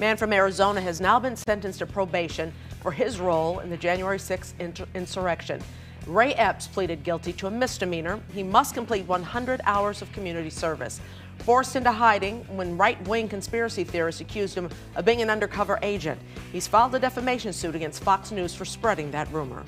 Man from Arizona has now been sentenced to probation for his role in the January 6th insurrection. Ray Epps pleaded guilty to a misdemeanor. He must complete 100 hours of community service. Forced into hiding when right wing conspiracy theorists accused him of being an undercover agent. He's filed a defamation suit against Fox News for spreading that rumor.